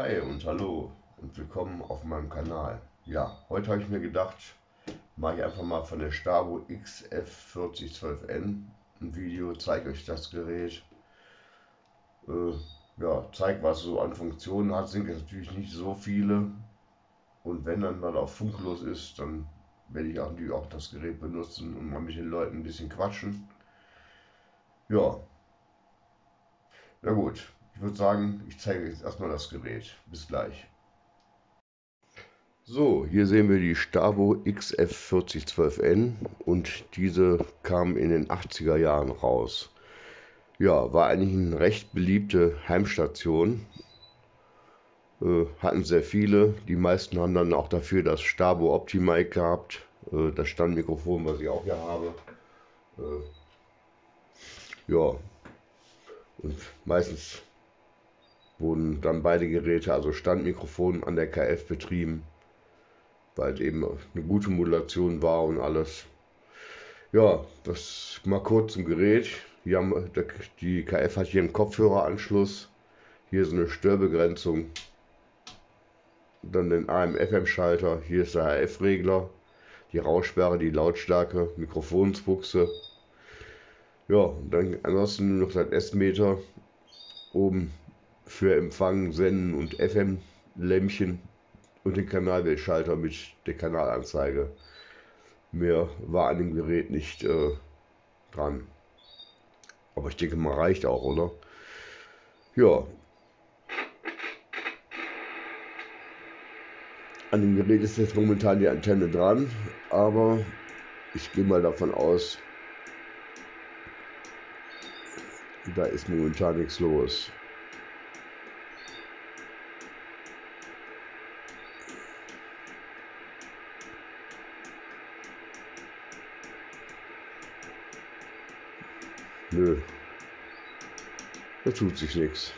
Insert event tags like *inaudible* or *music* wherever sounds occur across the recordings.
Hi und hallo und willkommen auf meinem Kanal. Ja, heute habe ich mir gedacht, mache ich einfach mal von der Stabo XF4012N ein Video, zeige euch das Gerät. Äh, ja, zeigt was so an Funktionen hat, sind natürlich nicht so viele. Und wenn dann mal auf funklos ist, dann werde ich auch, auch das Gerät benutzen und mal mit den Leuten ein bisschen quatschen. Ja. Na gut, ich würde sagen, ich zeige jetzt erstmal das Gerät. Bis gleich. So, hier sehen wir die Stabo XF4012N und diese kam in den 80er Jahren raus. Ja, war eigentlich eine recht beliebte Heimstation. Äh, hatten sehr viele. Die meisten haben dann auch dafür das Stabo Optimic gehabt. Äh, das Standmikrofon, was ich auch hier habe. Äh, ja. Und meistens wurden dann beide Geräte, also Standmikrofon an der KF betrieben, weil eben eine gute Modulation war und alles. Ja, das mal kurz zum Gerät. Hier haben, die KF hat hier einen Kopfhöreranschluss. Hier ist eine Störbegrenzung. Dann den AM-FM-Schalter. Hier ist der HF-Regler. Die Raussperre, die Lautstärke, Mikrofonsbuchse. Ja, dann ansonsten nur noch das S-Meter. Oben für Empfang, Senden und FM-Lämpchen und den Kanalwählschalter mit der Kanalanzeige. Mehr war an dem Gerät nicht äh, dran. Aber ich denke mal reicht auch, oder? Ja. An dem Gerät ist jetzt momentan die Antenne dran, aber ich gehe mal davon aus, da ist momentan nichts los. Nö. Da tut sich nichts.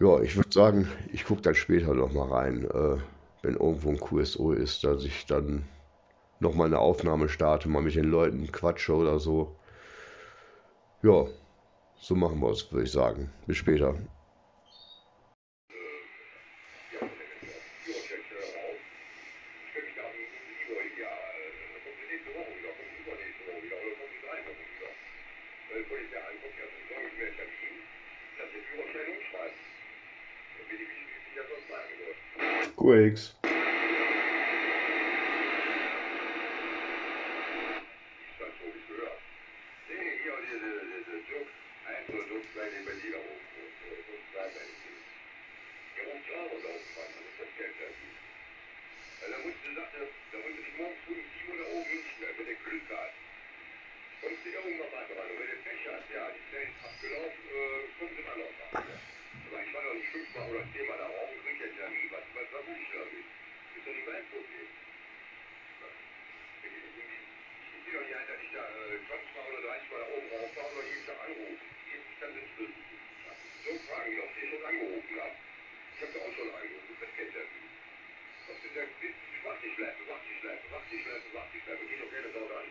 Ja, ich würde sagen, ich gucke dann später nochmal rein, äh, wenn irgendwo ein QSO ist, dass ich dann nochmal eine Aufnahme starte, mal mit den Leuten quatsche oder so. Ja, so machen wir es, würde ich sagen. Bis später. Quakes. Da musste, sagte, da musste ich morgens früh um 7 Uhr da oben hinstellen, wenn der Glück hat. Kommst du irgendwann mal dran, wenn du Pech hast, ja, die Zellen abgelaufen, äh, kommst du immer noch dran. Aber ich war noch nicht fünfmal oder zehnmal da rauf und krieg jetzt ja nie was, was, was will ich damit? Ist doch nicht mein Problem. Ich, ich, ich bin doch nicht ein, dass ich da äh, 20 Mal oder 30 Mal da oben rauf war oder jeden Tag anrufe. Jetzt kann das so fragen, wie oft ich schon angerufen habe. Ich habe da auch schon angerufen, das kennt er nicht. Was ist denn, mach dich schleppen, mach dich schleppen, mach dich schleppen, mach dich schleppen, geh doch gerne dort an.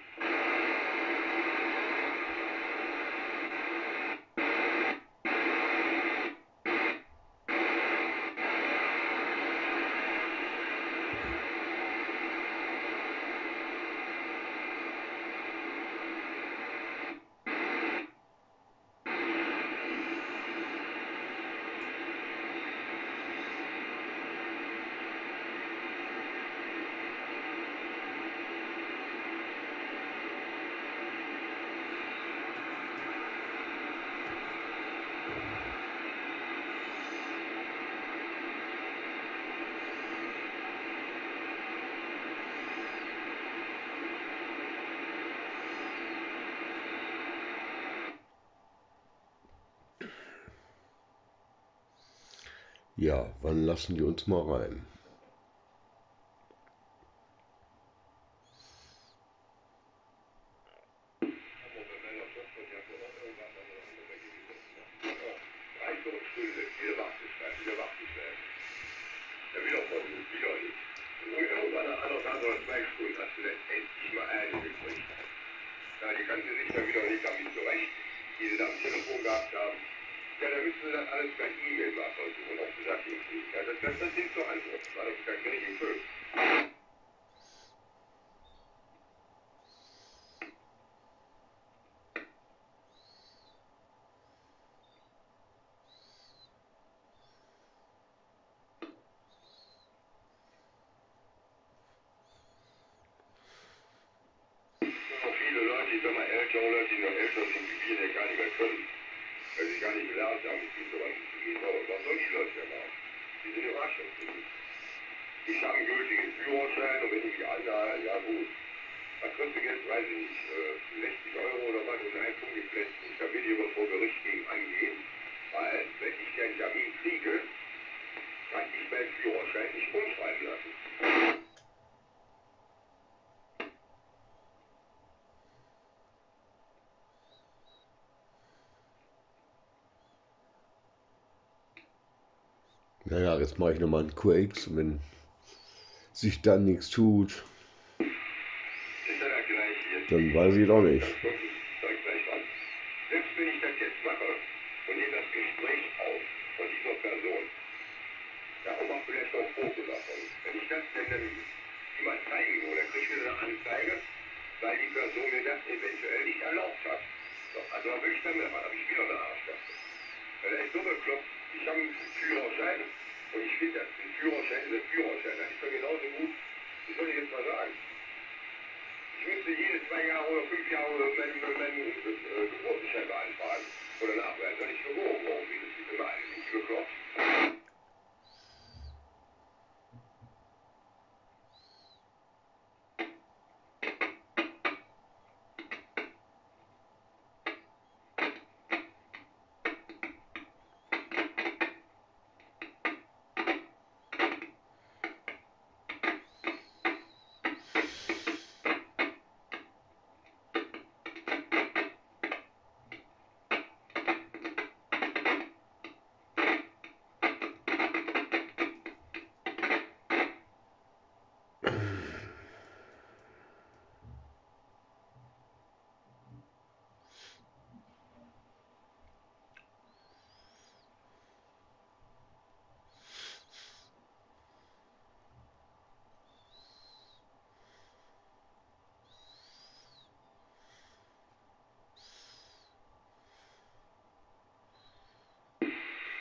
Ja, wann lassen die uns mal rein? Die sich dann wieder nicht damit zurecht. die sie da am Telefon gehabt haben. Ja, dann müssen sie das alles per E-Mail mal versuchen, ob sie das. Ja, das, das, sind so Antworten, das kann ich nicht noch viele Leute, ich sag Leute, die noch älter sind wie wir, die gar nicht mehr können. Weil sie gar nicht gelernt haben, mit so umzugehen. Aber was soll die Leute denn machen? Die sind im Arsch Ich habe einen gültigen Führerschein und wenn ich mich anhalte, ja gut. Was kostet jetzt, weiß ich nicht, äh, 60 Euro oder was und ein Punkt. Da will ich aber vor Gericht gegen angehen. Weil, wenn ich den Termin kriege, kann ich meinen Führerschein nicht umschreiben lassen. Naja, jetzt mache ich nochmal einen QX, wenn sich dann nichts tut, dann weiß ich doch nicht. Und und dann dann eventuell nicht erlaubt hat. So, also will ich damit machen? Habe ich wieder eine Arschkarte. Weil er ist so bekloppt, ich habe einen Führerschein und ich finde, ein Führerschein ist ein Führerschein. Das ist doch genauso gut, wie soll ich jetzt mal sagen? Ich müsste jede zwei Jahre oder fünf Jahre meinen mein, äh, Geburtsschein beantragen. Oder nachweisen, ich geboren worden bin. Ist immer nicht bekloppt.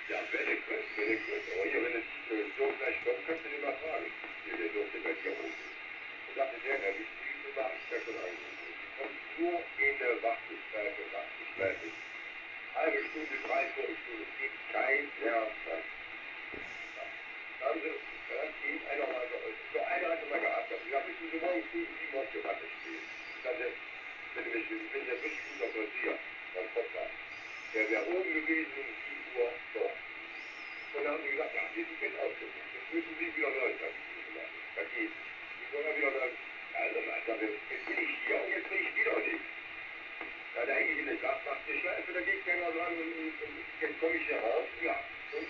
Ja, könnt, wenn ihr könnt. Aber wenn es äh, so gleich kommt, könnt ihr den mal fragen. Der durfte bei dir oben. Und sagte der, Herr, wie viele Warteschleife schon angerufen? Die kommt nur in der Warteschleife, Warteschleife. Halbe Stunde, dreiviertel Stunde, es gibt kein Nerv dran. Ja. Da haben sie, da hat eben einer mal, so so einer hatte mal gehabt, hat gesagt, müssen Sie morgen früh sieben Uhr der Matte stehen. Ich sagte, wenn ich ich das richtig gut dann kommt das. Der wäre oben gewesen 7 Uhr dort. Und dann haben sie gesagt, ja, die sind jetzt ausgebucht. Jetzt müssen sie wieder Leute machen. Da geht Die sollen ja wieder sagen, also jetzt bin ich hier und jetzt bin ich wieder nicht. Ja, da hänge ich in der Glasmaske-Schleife, da geht keiner und jetzt komme ich hier raus, ja, und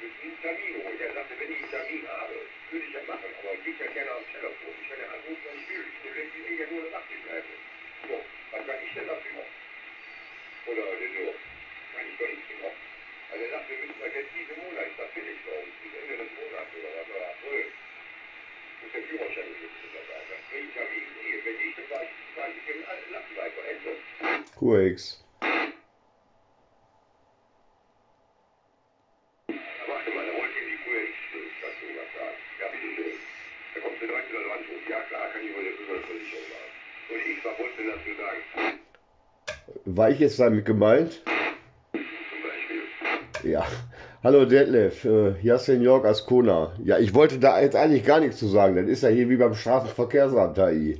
müssen einen Termin holen. Er sagte, wenn ich einen Termin habe, würde ich ja machen, aber geht ja keiner ans Telefon. Ich kann ja anrufen, wenn ich will. Ich will ja nur eine Maske-Schleife. So, was kann ich denn dafür? Oder so, kann ich doch nichts machen. Also er sagt, wir müssen das jetzt diesen Monat, ich sag, will ich doch, bis Ende des Monats oder was, oder April. Muss der Führerschein gesetzt sein. Das bringt ja wie ich Wenn ich das sage, sage ich dem Lassen einfach Ende. QX. Warte mal, da wollte ich die QX-Station was sagen. Ja, bitte schön. Da kommst du direkt wieder dran. Ja, klar, kann ich wohl eine Versicherung machen. Und ich, was wolltest du denn dazu sagen? War ich jetzt damit gemeint? Ja. Hallo Detlef, äh, Jassen York Ascona. Ja, ich wollte da jetzt eigentlich gar nichts zu sagen. Das ist ja hier wie beim Straßenverkehrsamt AI.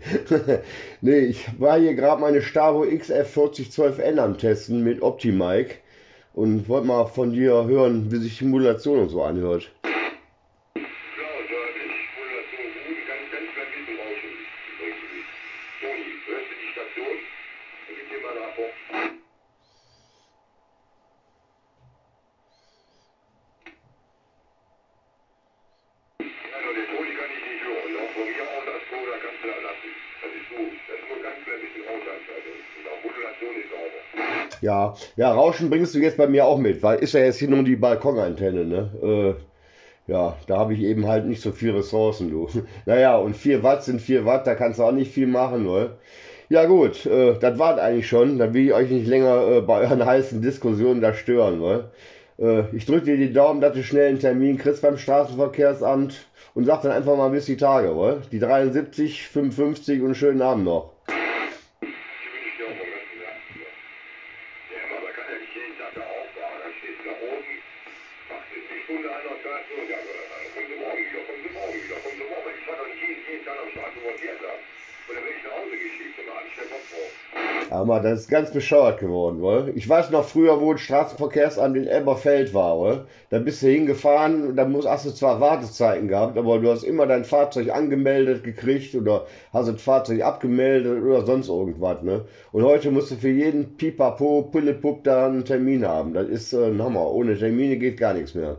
*laughs* nee, ich war hier gerade meine Stavo XF4012N am Testen mit Optimike und wollte mal von dir hören, wie sich die Modulation und so anhört. Klar und deutlich. Modulation gut, ganz, ganz klein bisschen Rauschen. Übrigens. Toni, hörst du die Station? Dann gib dir mal einen Rapport. Also den Toni kann ich nicht hören. Noch von mir aus als Coder kannst du da lassen. Das ist gut. Das ist nur ganz klein bisschen Rauschanschaltung. Und auch Modulation ist sauber. Ja, ja, Rauschen bringst du jetzt bei mir auch mit, weil ist ja jetzt hier nur die Balkonantenne, ne? Äh, ja, da habe ich eben halt nicht so viel Ressourcen, du. *laughs* Naja, und 4 Watt sind 4 Watt, da kannst du auch nicht viel machen, ne? Ja gut, äh, das war eigentlich schon. Da will ich euch nicht länger äh, bei euren heißen Diskussionen da stören, ne? Äh, ich drücke dir die Daumen, dass du schnell einen Termin kriegst beim Straßenverkehrsamt und sag dann einfach mal bis die Tage, oder? Die 73, 55 und einen schönen Abend noch. Das ist ganz bescheuert geworden, wohl. Ich weiß noch früher, wo ein Straßenverkehrsamt in Elberfeld war, wohl. Da bist du hingefahren und da hast du zwar Wartezeiten gehabt, aber du hast immer dein Fahrzeug angemeldet gekriegt oder hast das Fahrzeug abgemeldet oder sonst irgendwas, ne? Und heute musst du für jeden Pipapo, Pillepup da einen Termin haben. Das ist äh, ein Hammer. Ohne Termine geht gar nichts mehr.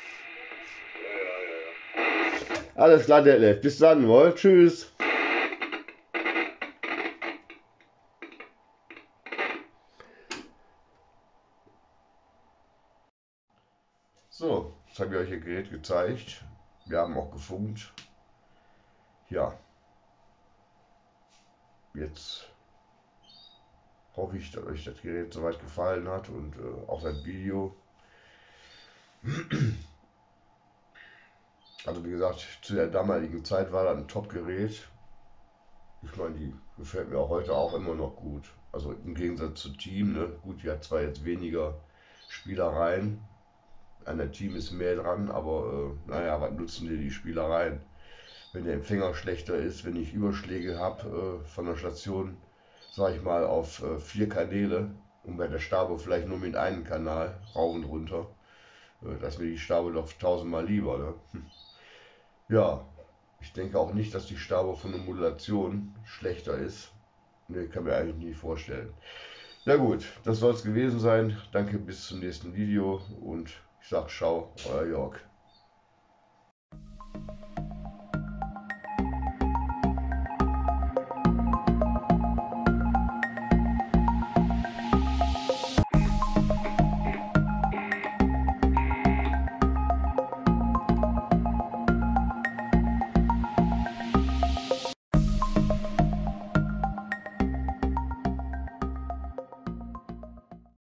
Alles klar, Detlef. Bis dann, wohl. Tschüss. So, jetzt habe ich euch ihr Gerät gezeigt. Wir haben auch gefunkt. Ja. Jetzt hoffe ich, dass euch das Gerät soweit gefallen hat und äh, auch das Video. *clears throat* Also wie gesagt, zu der damaligen Zeit war das ein Top-Gerät. Ich meine, die gefällt mir auch heute auch immer noch gut. Also im Gegensatz zu Team, ne? gut, die hat zwar jetzt weniger Spielereien, an der Team ist mehr dran, aber äh, naja, was nutzen dir die Spielereien? Wenn der Empfänger schlechter ist, wenn ich Überschläge habe äh, von der Station, sag ich mal, auf äh, vier Kanäle und bei der Stabo vielleicht nur mit einem Kanal, rauf und runter, äh, das ist mir die Stabo doch tausendmal lieber. Ne? Hm. Ja, ich denke auch nicht, dass die Stabo von der Modulation schlechter ist. Ne, kann mir eigentlich nie vorstellen. Na gut, das soll es gewesen sein. Danke, bis zum nächsten Video und ich sag ciao, euer Jörg.